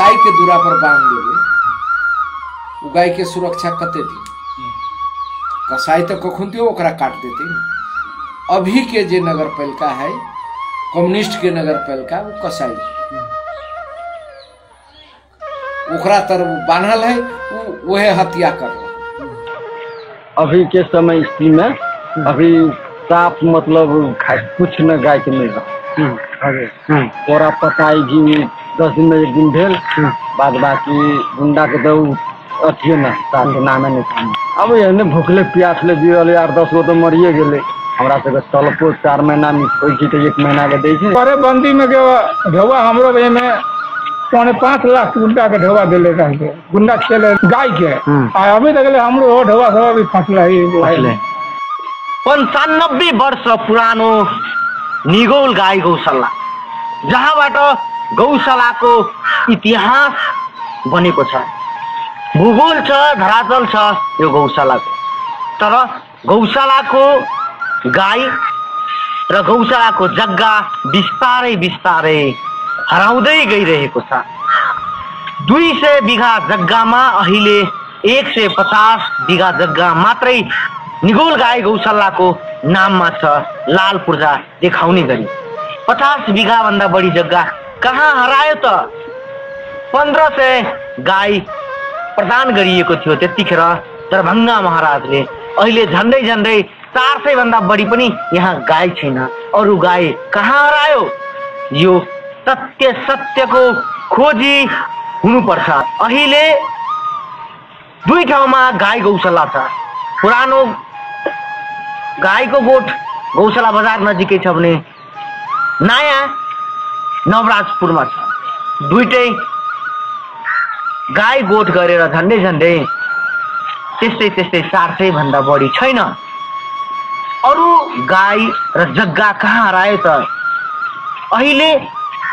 कसाई के दूरा पर बाँध देवे उ गाय के सुरक्षा कते दी कसाई तो कखुन दियो ओकरा काट देते अभी के जे नगर पालिका है कम्युनिस्ट के नगर पालिका वो कसाई ओकरा तर बांधल है वो वहे हत्या कर अभी के समय स्थिति में अभी साफ़ मतलब कुछ न गाय के मिल रहा। तोरा पटाई जी दस दिन में एक दिन भेल। बाद बाकी गुंडा के तो अथिए न साथ नामे नहीं खाने अब एहने भूखले प्यासले गिरल आठ दस गो तो मरिए गेले। हमरा सबके तलपो चार महीना में होइ छै तऽ एक महीना के दै छै। परे बंदी में के ढेवा हमरो भाई में पौने पाँच लाख गुंडा के ढेवा दिले रहते गुंडा खेले गाय के आ अभी तक ले हमरो हो ढेवा सब अभी फंसला। ही पन्चानब्बे वर्ष पुरानो निगौल गाई गौशाला। जहाँबाट गौशालाको इतिहास बनेको छ। भूगोल छ धरातल छ यो गौशालाको। तर गौशालाको गाई र गौशालाको जग्गा बिस्तारै बिस्तारै हराउँदै गइरहेको छ। दुई सय बिघा जग्गामा अहिले एक सय पचास बिघा जग्गा मात्रै निगोल गाई गौशालाको नाममा छ। लाल पूर्जा देखाउने गरी। पचास बिघाभन्दा बढी जग्गा कहाँ हरायो त? पन्ध्र सय गाई प्रदान गरिएको थियो त्यतिखेर दरभङ्गा महाराजले। अहिले झन्डै झन्डै चार सय भन्दा बढी पनि यहाँ गाई छैन। अरू गाई कहाँ हरायो? यो सत्य सत्यको खोजी हुनुपर्छ। अहिले दुई ठाउँमा गाई गौशाला छ। पुरानो गाईको गोठ गौशाला बजार नजिकै छ भने नयाँ नवराजपुरमा छ। दुइटै गाई गोठ गरेर झन्डै झन्डै त्यस्तै त्यस्तै चार सय भन्दा बढी छैन। अरू गाई र जग्गा कहाँ हरायो त? अहिले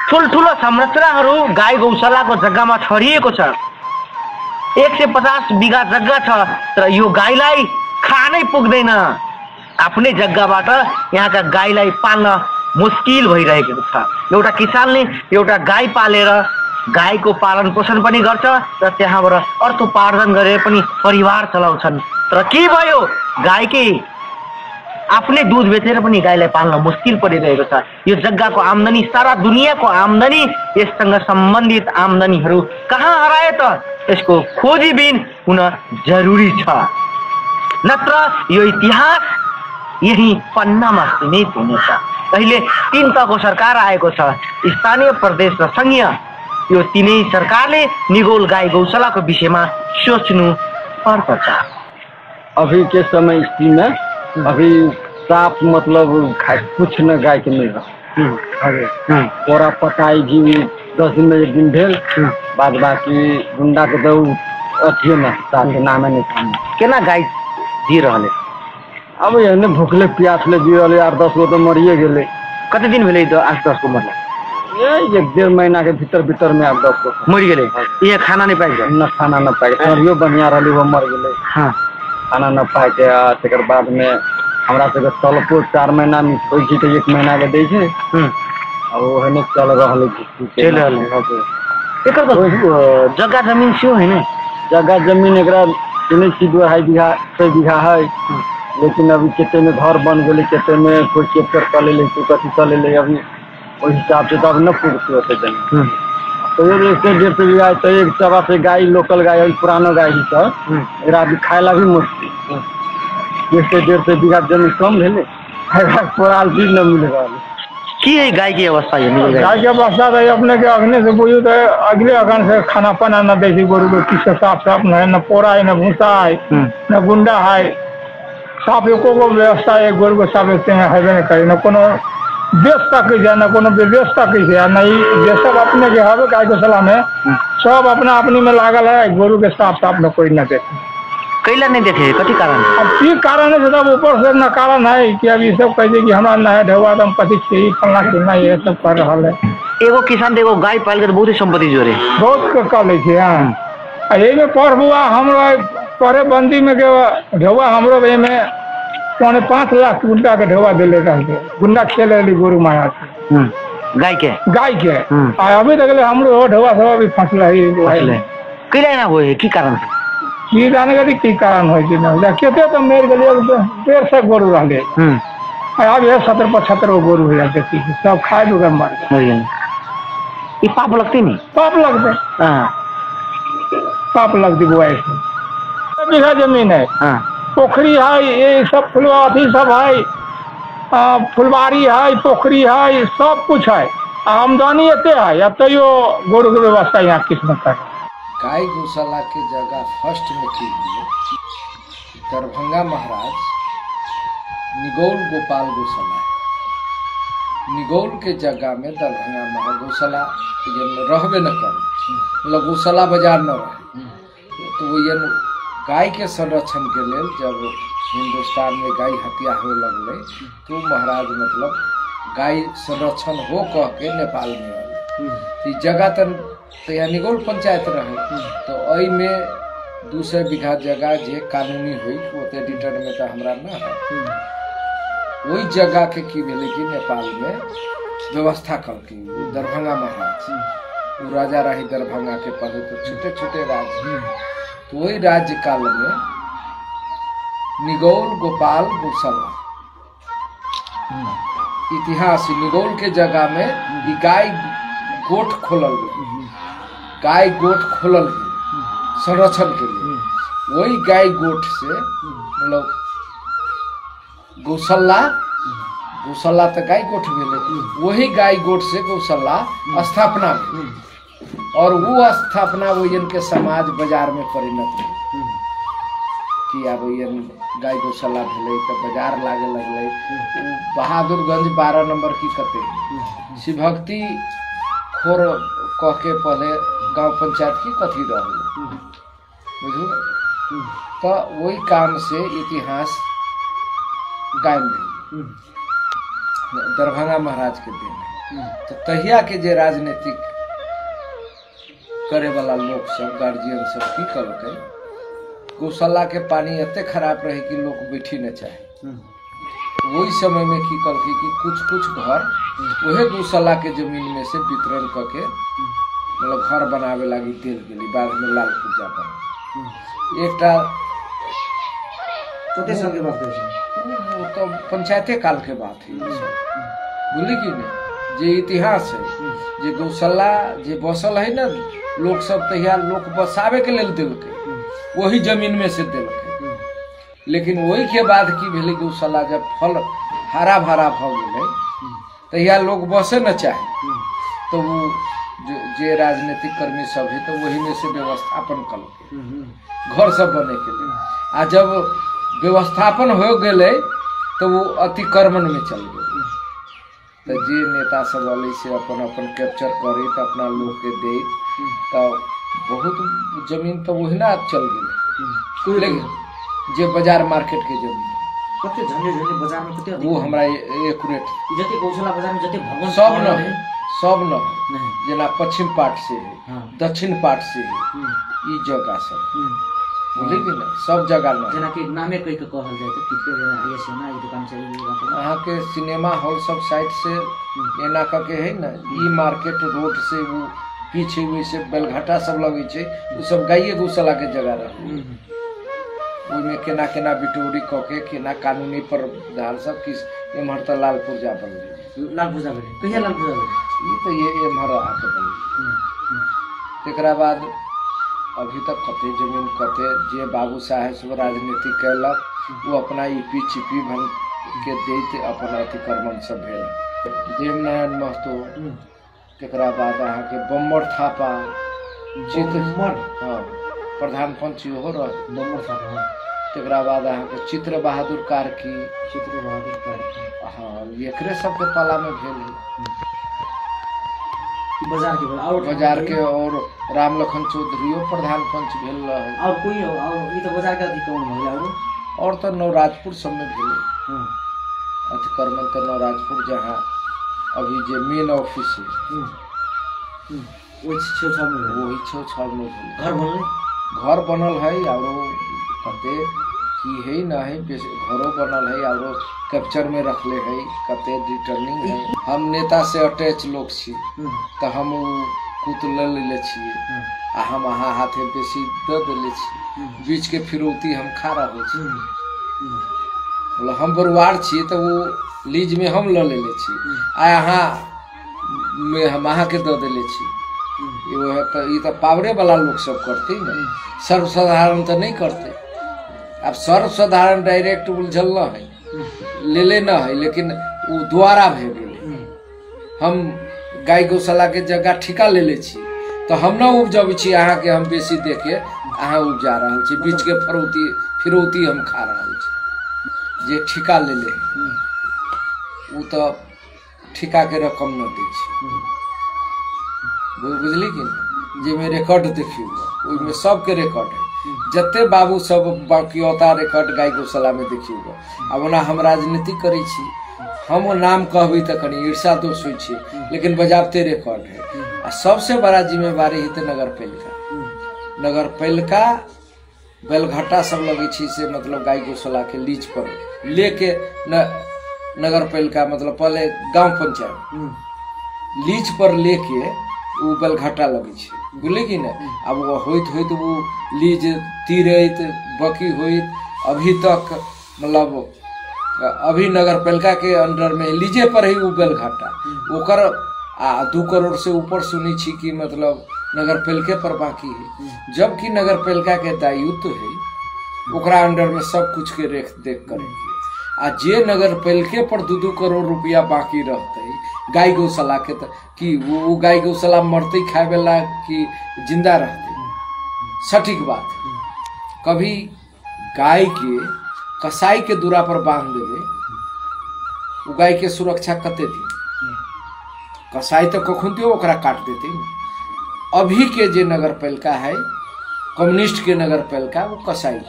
ठुल्ठुलो संरचनाहरू गाई गौशालाको जग्गामा छरिएको छ। एक सय पचास बिघा जग्गा छ तर यो गाईलाई खानै पुग्दैन। आफ्नै जग्गाबाट यहाँका गाईलाई पाल्न मुस्किल भइरहेको छ। एउटा किसानले एउटा गाई पालेर गाईको पालन पोषण पनि गर्छ र त्यहाँबाट अर्थोपार्जन गरेर पनि परिवार चलाउँछन्। तर के भयो? गाईकै आफ्नै दुध बेचेर पनि गाईलाई पाल्न मुस्किल परिरहेको छ। यो जग्गाको आम्दानी सारा दुनियाँको आम्दानी यससँग सम्बन्धित आम्दानीहरू कहाँ हरायो त? यसको खोजीबिन हुन जरुरी छ। नत्र यो इतिहास यही पन्नामा सीमित हुनेछ। अहिले तिन तहको सरकार आएको छ। स्थानीय प्रदेश र सङ्घीय यो तिनै सरकारले निगोल गाई गौशालाको विषयमा सोच्नु पर्दछ। अभी के समय स्थिति में अभी साफ़ मतलब कुछ न गाय के मिल रहा तोरा पटाई जी दस दिन में एक दिन भेल। बाद बाकी गुंडा के तो अथिए न साथ नामे नहीं खाने केना गाई दिइरहले अब एहने भूखले प्यासले गिरल आठ दस गो तो मरिए गेले। कति दिन भेलै त आठ दसको मतलब ये एक डेढ़ महीना के भीतर भीतर में आठ दस गो मरि गेलै? यहाँ खाना नहीं पाइन्छ न खाना न पाए सरियो बढ़िया रही वो मर गेले। हाँ। खाना न पाए के तकर बाद में हमरा सबके तलपो चार महीना में होइ छै तऽ एक महीना के दै छै। हम्म। अब ओहने चल रहल है। चलि रहल एकर त जग्गा जमिन सेहो होइन जगह ज़मीन एकरा सुनै छी दू अढ़ाई बीघा छः बीघा है लेकिन अभी केते में घर बन गेलै केते में कोई चेप्टर कऽ लेलै कोई कथी कऽ लेलै अभी ओहि हिसाब से तो अब न पूर्ति होते ज़मीन। तो ये एक डेढ़ सौ बीघा है, तो एक सवा से गाय लोकल गाय है पुरानो गाय ही सब एकरा अभी खाय ला भी मुश्किल। एक से डेढ़ सौ बीघा ज़मीन कम भेलै एकरा कोराल भी न मिल रहल। है। के है गाईकी अवस्था यो गाय के अवस्था रही अपने के अग्नि से बुझू तो अगले अगन से खाना पाना न दे गोरु के साफ़ साफ़ न है न पोरा है न भूसा है न गुंडा है। साफ़ एको गो व्यवस्था है गोरु के साफ़ एते हैं हेबे न करे न कोनो देश तक है न कोनो विदेश तक है न ई देशक अपने के हवे गाय के सलाह में सब अपना अपनी में लागल है गोरु के साफ़ साफ़ न कोई न देखे। कैला नहीं देखे कति कारण अब की कारण है सब ऊपर से न कारण है कि अब ये सब कह दे कि हमारा न है ढेवा दम कथी छी फलना चिलना ये सब कर रहा है। एगो किसान एगो गाई पाल के बहुतै संपत्ति जोरे बहुत क- कऽ लै छै हाँ। आ एहिमे पढ़बुआ हमरा पढ़े बंदी में के ढेवा हमरो एहिमे पौने पाँच लाख गुंडा के ढेवा दिले रहते। गुंडा खेले रही गोरु माया से। गाय के? गाय के। हम्म। आ अभी तक ले हमरो ढवा सब अभी फंसल है फसले कैले ना होए की कारण? की जाने गरी की कारण है कि ना। केते तो मेर गेलिए डेढ़ सौ गोरु रहले। आ अब ये सत्तर पचहत्तर गो गोरु हो जाते सब खाए दुगर मर ये पाप लगती नहीं? पाप लगते। हाँ। पाप लगती बुआई से। छह बीघा ज़मीन है। हाँ। पोखरी है ये सब फुलवा अथी सब है फुलवारी है पोखरी है सब कुछ है। आमदनी एते है अब तो यो गोरु के व्यवस्था यहाँ किस्मत है। गाय गौशाला के जगह फ़र्स्ट में की गई दरभंगा महाराज निगौल गोपाल गौशाला है। निगौल के जगह में दरभंगा महाराज गौशाला रहबे न करे। मतलब गौशाला बाज़ार न रहे। तो वो ये गाय के संरक्षण के लेल जब हिंदुस्तान में गाय हत्या हो लगले तो महाराज मतलब गाय संरक्षण हो कह के नेपाल में आए ई जगह तन तो पंचायत रहे तो एहि में दू सौ बीघा जगह जे कानूनी हुई ओते रिटर्न में तो हमरा न है। वही जगह के की भेलै कि नेपाल में व्यवस्था कलकै दरभंगा महाराज। राजा रही दरभंगा के पहले तो छोटे छोटे राज्य तो वही राज्य काल में निगौल गोपाल गौशाला इतिहास निगौल के जगह में ई गाय गोठ खोलल गाय गोठ खोलल संरक्षण के लिए। वही गाय गोठ से मतलब गौशाला गौशाला तो गाय गोठ भेले वही गाय गोठ से गौशाला स्थापना और वो स्थापना वो इनके समाज बाज़ार में परिणत भेल कि अब ये गाय गौशाला भेलै तऽ बाज़ार लागे लगलै। बहादुरगंज बारह नंबर की कते। शिवभक्ति खोर कह के पहले गाँव पंचायत की कथी बुझू तो वही काम से इतिहास गायब भेल। दरभंगा महाराज के दिन। तो तहिया के जे राजनीतिक करे वाला लोग सब गार्जियन सब की कलकै गौशाला के पानी एते खराब रहे कि लोग बैठी न चाहे। वही समय में की कलकै कि कुछ कुछ घर वहे गौशाला के ज़मीन में से वितरण करके मतलब घर बनावे लागी देल गेली बाद में लाल पूजा बन। एकटा कते बात करै तो पंचायते काल के बात है। बुझली कि नहीं? जे इतिहास है, जे गौशाला, जे बसल है ना, लोग सब तहिया लोग बसावे के लेल देलकै। वही ज़मीन में से देलकै। लेकिन वही के बाद की भेलै, गौशाला जब फल, हरा भरा भऽ गेलै तहिया लोग बसे न चाहे। तो वो जे- राजनीतिक कर्मी सब है तो वही में से व्यवस्थापन कलकै। घर सब बने के लिए। आ जब व्यवस्थापन हो गेलै तो वो अतिक्रमण में चल गेलै। तो जे नेता सब अलै से अपन अपन कैप्चर करै अपना लोग के दे तऽ बहुत ज़मीन तो ओहिना चल गेलै। लेकिन जे बाज़ार मार्केट के ज़मीन। कते झन्डे झन्डे बजार में कते वो हमरा एक्यूरेट जते गौशाला बाज़ार में जते भवन सब न सब न। जेना पश्चिम पाट से है दक्षिण पार्ट से है हम्म, ई जगह सब। हम्म। बुझली कि नहीं सब जगह न जेना कि नामे कहि के कहल कितने ये दुकान अहाँ के सिनेमा हॉल सब साइड से एना क के है ना ई मार्केट रोड से वो पीछे वैसे बेलघाटा सब लगे छै उ सब गाये गौशाला के जगह रहे। ओहिमे केना केना बिटोरी क के केना कानूनी पर धार सब किस एम्हर तऽ लालपुर जा बनलै लाल पूजा भेलै कहिया लाल पूजा भेलै ई तऽ ये एम्हर आके हम्म, हम्म, बाद अभी तक कते ज़मीन कते जे बाबू साहेब सब राजनीति कैलक वो अपना ईपी चिपी भंग के दैत अपन अतिक्रमण सब भेल। देवनारायण महतो हम्म। तकरा बाद अहाँके बम्मर थापा चित्र हाँ प्रधान पंच इहो रह बम्मर था हाँ। तकरा बाद अहाँके चित्र बहादुर कार्की। चित्र बहादुर का हाँ एक सबके पाला में भेल। है ई बाज़ार के और बाज़ार के और राम लखन चौधरियो प्रधान पंच भेल रहे। और कोई और ई तो बाज़ार के अधिक कौन भेल और? और तो नवराजपुर सब में भेले। हाँ अतिक्रमण तो नवराजपुर जहाँ अभी जे मेन ऑफ़िस है। हम्म। हम्म। छो छो में वही छो छः में घर बनले? घर बनल है और कते की है ना है घरो बनल है और कैप्चर में रखले है कते रिटर्निंग है। हम नेता से अटैच लोग छी तो हम उ कुत ले लेले छियै। आ हम अहाँ हाथे बेसी दऽ देले छी। बीच के फिरौती हम खा रहल छी। मतलब हम बरुआर छियै तऽ वो लीज में हम लऽ लेले छी। आ अहाँ में हम अहाँके दऽ देले छी। ई वह तऽ- ई तऽ पावरे वाला लोग सब करते सर्वसाधारण तो नहीं करते। अब सर्वसाधारण डायरेक्ट उलझल न है। लेले न है, लेकिन वो द्वारा भे गेले। हम गाय गौशाला के जगह ठिका ले छी तो हम न उपजबै छी, अहाँके हम बेसी देके अहाँ उपजा रहल छी। बीच के फरौती, फिरौती हम खा रहल छी। जे ठिका लेले है, उ तऽ ठिका के रकम न दै छै। बुझली कि जेमे रिकॉर्ड देखियो, ओहिमे सबके रिकॉर्ड है। जते बाबू सब बाकियौता रिकॉर्ड गाय गौशाला में देखियो अब ओना हम राजनीति करै छी हम नाम कहबै तऽ कनि ईर्षा दोष होइ छै लेकिन बजाबते रिकॉर्ड है। आ सबसे बड़ा जिम्मेवारी है तऽ नगर पालिका। नगर पालिका बेलघट्टा सब लगे छी से मतलब गाय गौशाला के लीज पर। लेके न नगर पालिका मतलब पहले गाँव पंचायत। लीज पर लेके उ बेलघट्टा लगे छै। बुझली कि ने? अब वो होइत होइत वो लीज तीरैत, बकी होइत, अभी तक मतलब अभी नगर पालिका के अंडर में लीजे पर ही उ बेलघाटा ओकर, आ, दू करोड़ से ऊपर सुनी छी कि मतलब नगर पालिके पर बाकी है। जबकि नगर पालिका के दायित्व है, ओकरा अंडर में सब कुछ के रेख देख करेंगे। आ, जे नगर पालिके पर दू दू करोड़ रुपया बाकी रहते गाय गौशाला के त कि वो गाय गौशाला मरते खाए वाला कि ज़िंदा रहते। सटीक बात। कभी गाय के कसाई के दूरा पर बाँध देवे गाय के सुरक्षा कते दी कसाई तो कखन दियो ओकरा काट देते। अभी के जे नगर पालिका है, कम्युनिस्ट के नगर पालिका, वो कसाई।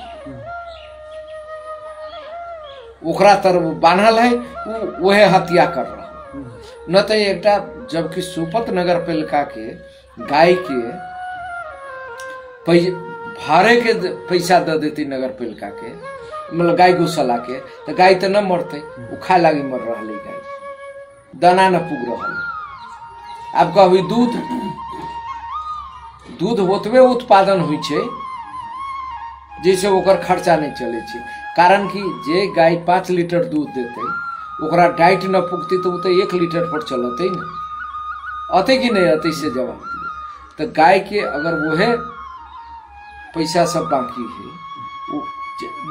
ओकरा तर बान्हल है, वो वहे हत्या कर रहा। न तो एकटा जबकि सुपत नगर पालिका के, गाय के भाड़े के पैसा दे देती नगर पालिका के मतलब गाय गौशाला के तो गाय तो न मरते वो खाए लागी मर रहा गाय। दाना न पुग रहा आब कहबै दूध दूध ओतबे उत्पादन छै, जैसे खर्चा नहीं चले कारण कि जे गाय पाँच लीटर दूध देते ओकरा डाइट न पुगते तो वो तो एक लीटर पर चलते न। अते कि नहीं अते से जवाब दियो। तो गाय के अगर वहे पैसा सब बाकी है वो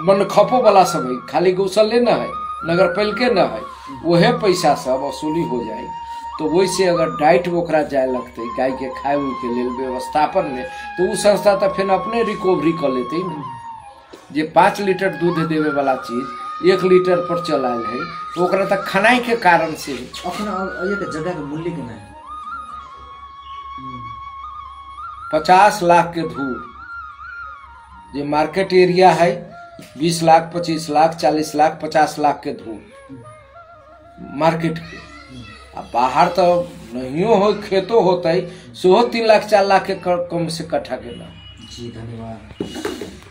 मन खपो वाला सब है, खाली गौशल्य न है, नगर पालिके न है, वहे पैसा सब वसूली हो जाए तो वैसे अगर डाइट ओकरा जाए लगते गाय के खाए उए के लिए व्यवस्थापन में तो उ संस्था तो फिर अपने रिकवरी कर लेते न। जे पाँच लीटर दूध देवे वाला चीज़ एक लीटर पर चलायल है। तो ओकरा तक खनाई के कारण से। है। अखन अहिलेके जग्गाको मूल्य केना है? पचास लाख के धूर जे मार्केट एरिया है बीस लाख पच्चीस लाख चालीस लाख पचास लाख के धूर मार्केट के। आ बाहर तो नहीं हो खेतो होते सेहो तीन लाख चार लाख के क- कम से कट्ठा के दाम जी धन्यवाद।